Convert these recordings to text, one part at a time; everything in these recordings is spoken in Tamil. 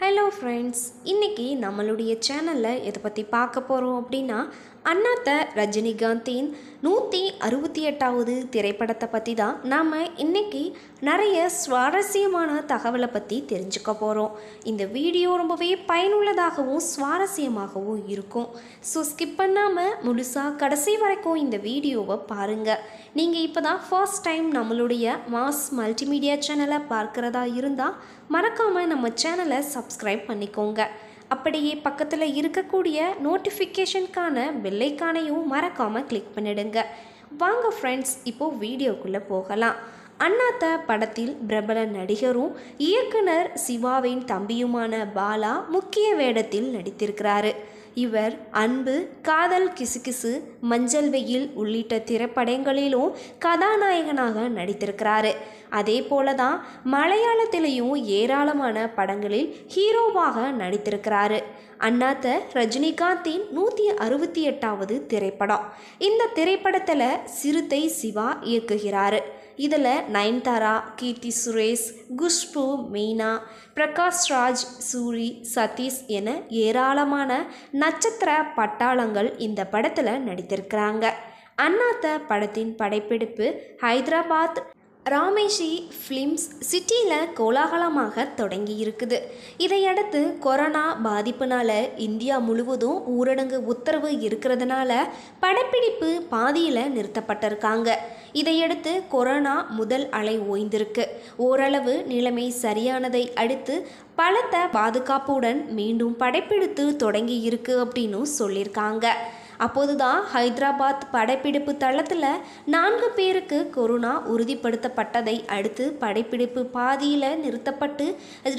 ஹலோ ஃப்ரெண்ட்ஸ் இன்றைக்கி நம்மளுடைய சேனலில் எதை பற்றி பார்க்க போகிறோம் அப்படின்னா அண்ணாத்த ரஜினிகாந்தின் நூற்றி அறுபத்தி எட்டாவது திரைப்படத்தை பற்றி தான் நாம் இன்றைக்கி நிறைய சுவாரஸ்யமான தகவலை பற்றி தெரிஞ்சுக்க போகிறோம் இந்த வீடியோ ரொம்பவே பயனுள்ளதாகவும் சுவாரஸ்யமாகவும் இருக்கும். ஸோ ஸ்கிப் பண்ணாமல் முழுசாக கடைசி வரைக்கும் இந்த வீடியோவை பாருங்கள் நீங்கள் இப்போ தான் ஃபர்ஸ்ட் டைம் நம்மளுடைய மாஸ் மல்டிமீடியா சேனலை பார்க்குறதா இருந்தால் மறக்காமல் நம்ம சேனலை சப்ஸ்கிரைப் பண்ணிக்கோங்க. அப்படியே பக்கத்தில் இருக்கக்கூடிய நோட்டிஃபிகேஷனுக்கான பெல்லைக்கானையும் மறக்காமல் கிளிக் பண்ணிடுங்க. வாங்க ஃப்ரெண்ட்ஸ் இப்போது வீடியோக்குள்ளே போகலாம். அண்ணாத்த படத்தில் பிரபல நடிகரும் இயக்குனர் சிவாவின் தம்பியுமான பாலா முக்கிய வேடத்தில் நடித்திருக்கிறாரு. இவர் அன்பு காதல் கிசுகிசு மஞ்சள் வெயில் உள்ளிட்ட திரைப்படங்களிலும் கதாநாயகனாக நடித்திருக்கிறாரு. அதே போல தான் மலையாளத்திலையும் ஏராளமான படங்களில் ஹீரோவாக நடித்திருக்கிறாரு. அண்ணாத்த ரஜினிகாந்தின் நூற்றி அறுபத்தி எட்டாவது திரைப்படம். இந்த திரைப்படத்தில் சிறுத்தை சிவா இயக்குகிறாரு. இதில் நயன்தாரா கீர்த்தி சுரேஷ் குஷ்பு மீனா பிரகாஷ் ராஜ் சூரி சதீஷ் என ஏராளமான நட்சத்திர பட்டாளங்கள் இந்த படத்தில் நடித்திருக்கிறாங்க. அண்ணாத்த படத்தின் படைப்பிடிப்பு ஹைதராபாத் ராமேஷி ஃபிலிம்ஸ் சிட்டியில் கோலாகலமாக தொடங்கி இருக்குது இதையடுத்து கொரோனா பாதிப்புனால இந்தியா முழுவதும் ஊரடங்கு உத்தரவு இருக்கிறதுனால படப்பிடிப்பு பாதியில் நிறுத்தப்பட்டிருக்காங்க. இதையடுத்து கொரோனா முதல் அலை ஓய்ந்திருக்கு. ஓரளவு நிலைமை சரியானதை அடுத்து பலத்த பாதுகாப்புடன் மீண்டும் படைப்பிடித்து தொடங்கி இருக்கு அப்படின்னு சொல்லியிருக்காங்க. அப்போதுதான் ஹைதராபாத் படப்பிடிப்பு தளத்தில் நான்கு பேருக்கு கொரோனா உறுதிப்படுத்தப்பட்டதை அடுத்து படப்பிடிப்பு பாதியில் நிறுத்தப்பட்டு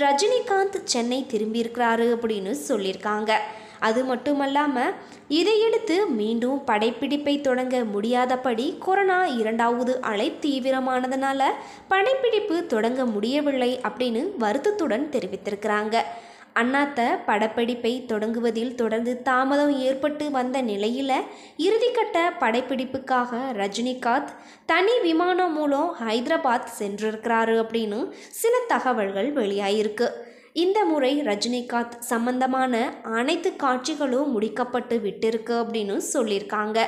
ரஜினிகாந்த் சென்னை திரும்பியிருக்கிறாரு அப்படின்னு சொல்லியிருக்காங்க. அது மட்டுமல்லாமல் இதையடுத்து மீண்டும் படைப்பிடிப்பை தொடங்க முடியாதபடி கொரோனா இரண்டாவது அலை தீவிரமானதுனால படைப்பிடிப்பு தொடங்க முடியவில்லை அப்படின்னு வருத்தத்துடன் தெரிவித்திருக்கிறாங்க. அண்ணாத்த படப்பிடிப்பை தொடங்குவதில் தொடர்ந்து தாமதம் ஏற்பட்டு வந்த நிலையில் இறுதிக்கட்ட படப்பிடிப்புக்காக ரஜினிகாந்த் தனி விமானம் மூலம் ஹைதராபாத் சென்றிருக்கிறாரு அப்படின்னு சில தகவல்கள் வெளியாயிருக்கு. இந்த முறை ரஜினிகாந்த் சம்பந்தமான அனைத்து காட்சிகளும் முடிக்கப்பட்டு விட்டிருக்கு அப்படின்னு சொல்லியிருக்காங்க.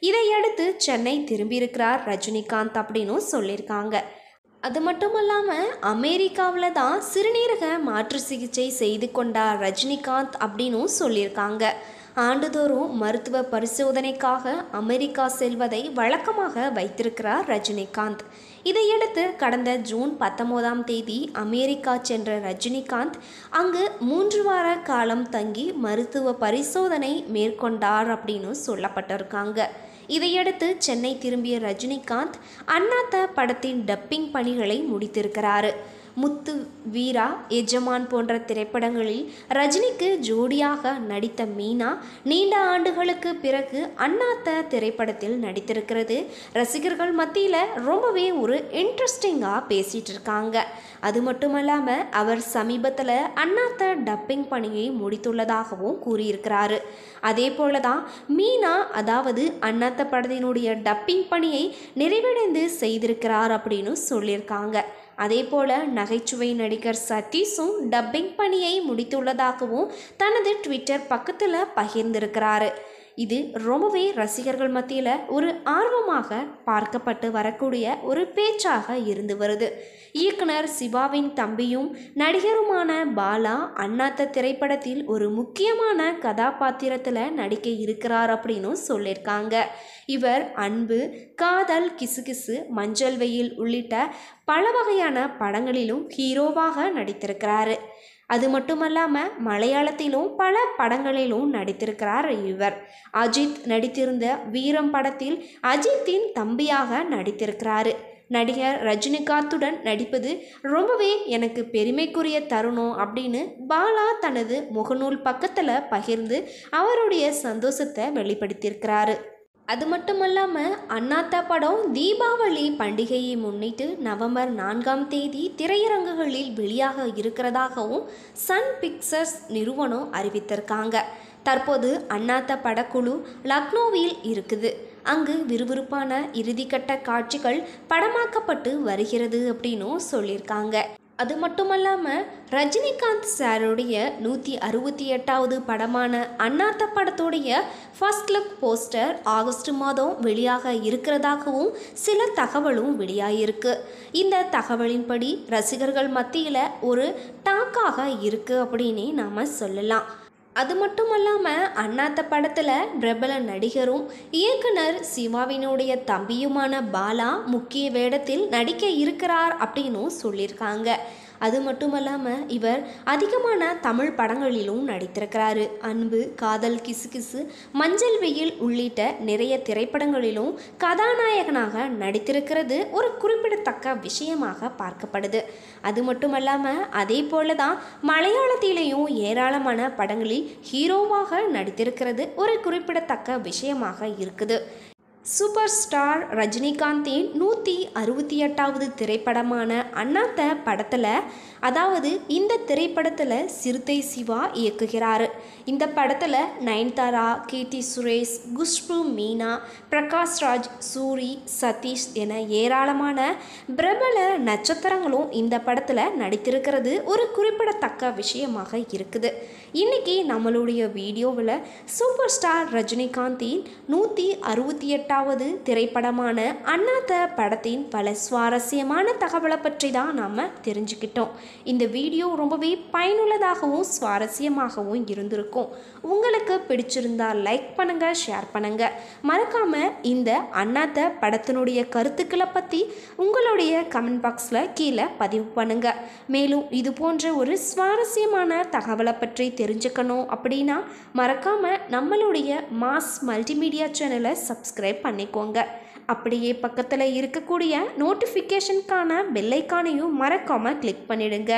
இதையடுத்து சென்னை திரும்பியிருக்கிறார் ரஜினிகாந்த் அப்படின்னு சொல்லியிருக்காங்க. அது மட்டும் இல்லாமல் அமெரிக்காவில் தான் சிறுநீரக மாற்று சிகிச்சை செய்து கொண்டார் ரஜினிகாந்த் அப்படின்னும் சொல்லியிருக்காங்க. ஆண்டுதோறும் மருத்துவ பரிசோதனைக்காக அமெரிக்கா செல்வதை வழக்கமாக வைத்திருக்கிறார் ரஜினிகாந்த். இதையடுத்து கடந்த ஜூன் பத்தொம்போதாம் தேதி அமெரிக்கா சென்ற ரஜினிகாந்த் அங்கு மூன்று வார காலம் தங்கி மருத்துவ பரிசோதனை மேற்கொண்டார் அப்படின்னு சொல்லப்பட்டிருக்காங்க. இதையடுத்து சென்னை திரும்பிய ரஜினிகாந்த் அண்ணாத்த படத்தின் டப்பிங் பணிகளை முடித்திருக்கிறாரு. முத்து வீரா எஜமான் போன்ற திரைப்படங்களில் ரஜினிக்கு ஜோடியாக நடித்த மீனா நீண்ட ஆண்டுகளுக்கு பிறகு அண்ணாத்த திரைப்படத்தில் நடித்திருக்கிறது. ரசிகர்கள் மத்தியில் ரொம்பவே ஒரு இன்ட்ரெஸ்டிங்காக பேசிகிட்டு இருக்காங்க அது மட்டுமல்லாமல் அவர் சமீபத்தில் அண்ணாத்த டப்பிங் பணியை முடித்துள்ளதாகவும் கூறியிருக்கிறாரு. அதே போல தான் மீனா அதாவது அண்ணாத்த படத்தினுடைய டப்பிங் பணியை நிறைவடைந்து செய்திருக்கிறார் அப்படின்னு சொல்லியிருக்காங்க. அதே போல் நகைச்சுவை நடிகர் சதீஷும் டப்பிங் பணியை முடித்துள்ளதாகவும் தனது ட்விட்டர் பக்கத்தில் பகிர்ந்திருக்கிறாரு. இது ரொம்பவே ரசிகர்கள் மத்தியில் ஒரு ஆர்வமாக பார்க்கப்பட்டு வரக்கூடிய ஒரு பேச்சாக இருந்து வருது. இயக்குனர் சிவாவின் தம்பியும் நடிகருமான பாலா அண்ணாத்த திரைப்படத்தில் ஒரு முக்கியமான கதாபாத்திரத்தில் நடிக்க இருக்கிறார் அப்படின்னு சொல்லியிருக்காங்க. இவர் அன்பு காதல் கிசுகிசு மஞ்சள் வெயில் உள்ளிட்ட பல வகையான படங்களிலும் ஹீரோவாக நடித்திருக்கிறாரு. அது மட்டுமல்லாமல் மலையாளத்திலும் பல படங்களிலும் நடித்திருக்கிறார் இவர். அஜித் நடித்திருந்த வீரம் படத்தில் அஜித்தின் தம்பியாக நடித்திருக்கிறாரு. நடிகர் ரஜினிகாந்துடன் நடிப்பது ரொம்பவே எனக்கு பெருமைக்குரிய தருணம் அப்படின்னு பாலா தனது முகநூல் பக்கத்தில் பகிர்ந்து அவருடைய சந்தோஷத்தை வெளிப்படுத்தியிருக்கிறாரு. அது மட்டும் இல்லாமல் அண்ணாத்தா படம் தீபாவளி பண்டிகையை முன்னிட்டு நவம்பர் நான்காம் தேதி திரையரங்குகளில் வெளியாக இருக்கிறதாகவும் சன் பிக்சர்ஸ் நிறுவனம் அறிவித்திருக்காங்க. தற்போது அண்ணாத்த படக்குழு லக்னோவில் இருக்குது. அங்கு விறுவிறுப்பான இறுதிக்கட்ட காட்சிகள் படமாக்கப்பட்டு வருகிறது அப்படின்னும் சொல்லியிருக்காங்க. அது மட்டும் இல்லாமல் ரஜினிகாந்த் சாருடைய நூற்றி அறுபத்தி எட்டாவது படமான அண்ணாத்த படத்துடைய ஃபர்ஸ்ட் லுக் போஸ்டர் ஆகஸ்ட் மாதம் வெளியாக இருக்கிறதாகவும் சில தகவலும் வெளியாகிருக்கு இந்த தகவலின்படி ரசிகர்கள் மத்தியில் ஒரு டாக்காக இருக்குது அப்படின்னே நாம் சொல்லலாம். அது மட்டும் இல்லாமல் அண்ணாத்த படத்தில் பிரபல நடிகரும் இயக்குனர் சிவாவினுடைய தம்பியுமான பாலா முக்கிய வேடத்தில் நடிக்க இருக்கிறார் அப்படின்னும் சொல்லியிருக்காங்க. அது மட்டும் இல்லாமல் இவர் அதிகமான தமிழ் படங்களிலும் நடித்திருக்கிறாரு. அன்பு காதல் கிசு கிசு மஞ்சள் வெயில் உள்ளிட்ட நிறைய திரைப்படங்களிலும் கதாநாயகனாக நடித்திருக்கிறது ஒரு குறிப்பிடத்தக்க விஷயமாக பார்க்கப்படுது. அது மட்டும் இல்லாமல் அதே போல தான் மலையாளத்திலேயும் ஏராளமான படங்களில் ஹீரோவாக நடித்திருக்கிறது ஒரு குறிப்பிடத்தக்க விஷயமாக இருக்குது. சூப்பர் ஸ்டார் ரஜினிகாந்தின் நூற்றி அறுபத்தி எட்டாவது திரைப்படமான அண்ணாத்த படத்தில் அதாவது இந்த திரைப்படத்தில் சிறுத்தை சிவா இயக்குகிறார். இந்த படத்தில் நயன்தாரா கீர்த்தி சுரேஷ் குஷ்பு மீனா பிரகாஷ் ராஜ் சூரி சதீஷ் என ஏராளமான பிரபல நட்சத்திரங்களும் இந்த படத்தில் நடித்திருக்கிறது. ஒரு குறிப்பிடத்தக்க விஷயமாக இருக்குது. இன்னைக்கு நம்மளுடைய வீடியோவில் சூப்பர் ஸ்டார் ரஜினிகாந்தின் நூற்றி அறுபத்தி எட்டாவது திரைப்படமான அண்ணாத்த படத்தின் பல சுவாரஸ்யமான தகவலை பற்றி தான் நாம் தெரிஞ்சுக்கிட்டோம். இந்த வீடியோ ரொம்பவே பயனுள்ளதாகவும் சுவாரஸ்யமாகவும் இருந்திருக்கும். உங்களுக்கு பிடிச்சிருந்தா லைக் பண்ணுங்கள் ஷேர் பண்ணுங்கள் மறக்காமல் இந்த அண்ணாத்த படத்தினுடைய கருத்துக்களை பற்றி உங்களுடைய கமெண்ட் பாக்ஸில் கீழே பதிவு பண்ணுங்கள் மேலும் இது போன்ற ஒரு சுவாரஸ்யமான தகவலை பற்றி தெரிஞ்சுக்கணும் அப்படின்னா மறக்காமல் நம்மளுடைய மாஸ் மல்டிமீடியா சேனலை சப்ஸ்கிரைப் பண்ணிக்கோங்க. அப்படியே பக்கத்தில் இருக்கக்கூடிய நோட்டிஃபிகேஷனுக்கான பெல்லைக்கானையும் மறக்காமல் கிளிக் பண்ணிடுங்க.